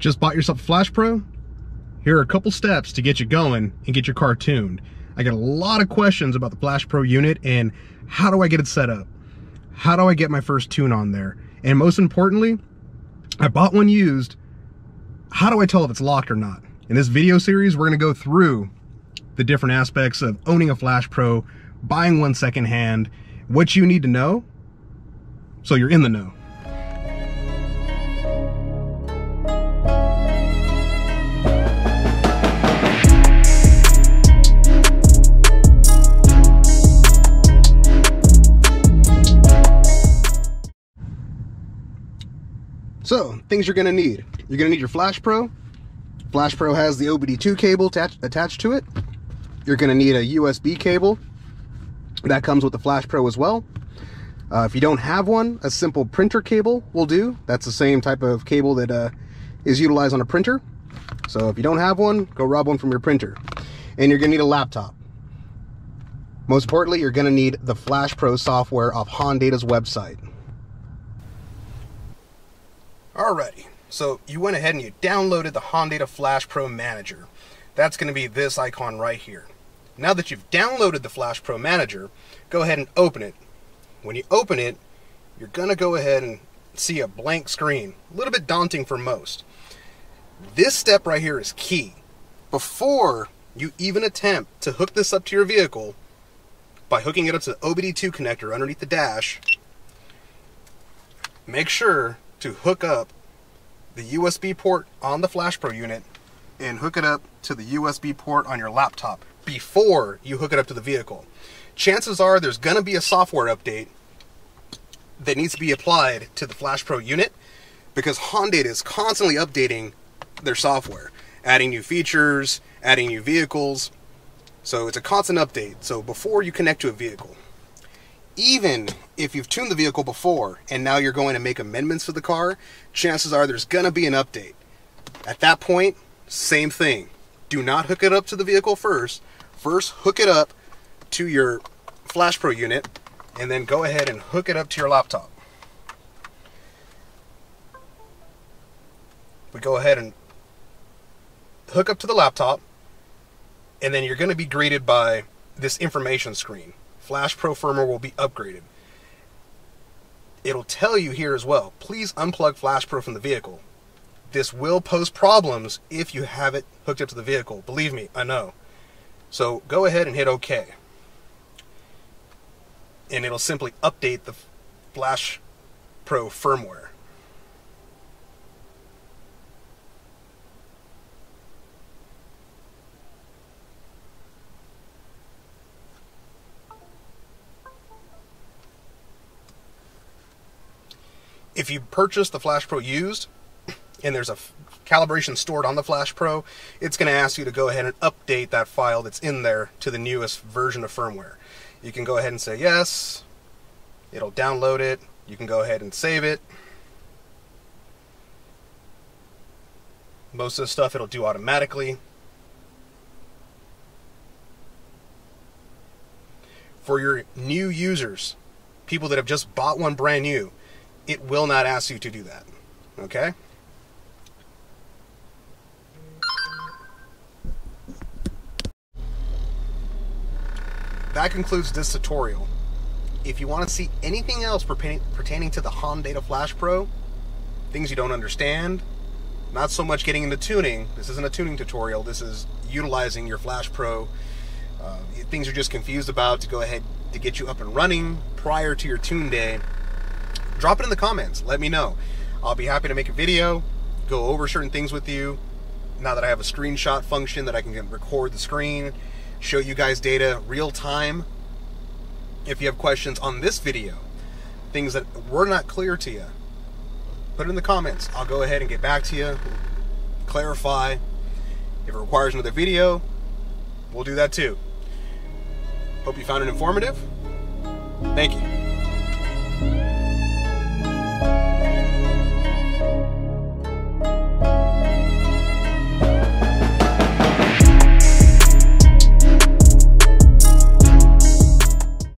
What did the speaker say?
Just bought yourself a Flash Pro? Here are a couple steps to get you going and get your car tuned. I get a lot of questions about the Flash Pro unit and how do I get it set up? How do I get my first tune on there? And most importantly, I bought one used. How do I tell if it's locked or not? In this video series, we're gonna go through the different aspects of owning a Flash Pro, buying one secondhand, what you need to know so you're in the know. So, things you're gonna need. You're gonna need your Flash Pro. Flash Pro has the OBD2 cable attached to it. You're gonna need a USB cable. That comes with the Flash Pro as well. Uh, if you don't have one, a simple printer cable will do. That's the same type of cable that uh, is utilized on a printer. So if you don't have one, go rob one from your printer. And you're gonna need a laptop. Most importantly, you're gonna need the Flash Pro software off Hondata's website. Alrighty, so you went ahead and you downloaded the Hondata Flash Pro Manager. That's going to be this icon right here. Now that you've downloaded the Flash Pro Manager, go ahead and open it. When you open it, you're going to go ahead and see a blank screen. A little bit daunting for most. This step right here is key. Before you even attempt to hook this up to your vehicle, by hooking it up to the OBD2 connector underneath the dash, make sure to hook up the USB port on the Flash Pro unit and hook it up to the USB port on your laptop before you hook it up to the vehicle. Chances are there's going to be a software update that needs to be applied to the Flash Pro unit because Honda is constantly updating their software, adding new features, adding new vehicles. So it's a constant update. So before you connect to a vehicle, even if you've tuned the vehicle before and now you're going to make amendments to the car, chances are there's going to be an update. At that point, same thing. Do not hook it up to the vehicle first. First, hook it up to your Flash Pro unit and then go ahead and hook it up to your laptop. We go ahead and hook up to the laptop and then you're going to be greeted by this information screen. Flash Pro firmware will be upgraded. It'll tell you here as well, please unplug Flash Pro from the vehicle. This will pose problems if you have it hooked up to the vehicle. Believe me, I know. So go ahead and hit OK. And it'll simply update the Flash Pro firmware. If you purchase the Flash Pro used, and there's a calibration stored on the Flash Pro, it's going to ask you to go ahead and update that file that's in there to the newest version of firmware. You can go ahead and say yes, it'll download it, you can go ahead and save it. Most of the stuff it'll do automatically. For your new users, people that have just bought one brand new, it will not ask you to do that. Okay? That concludes this tutorial. If you want to see anything else pertaining to the Hondata Flash Pro, things you don't understand, not so much getting into tuning, this isn't a tuning tutorial, this is utilizing your Flash Pro, uh, things you're just confused about to go ahead to get you up and running prior to your tune day, drop it in the comments. Let me know. I'll be happy to make a video, go over certain things with you. Now that I have a screenshot function that I can record the screen, show you guys data real time. If you have questions on this video, things that were not clear to you, put it in the comments. I'll go ahead and get back to you, clarify. If it requires another video, we'll do that too. Hope you found it informative. Thank you.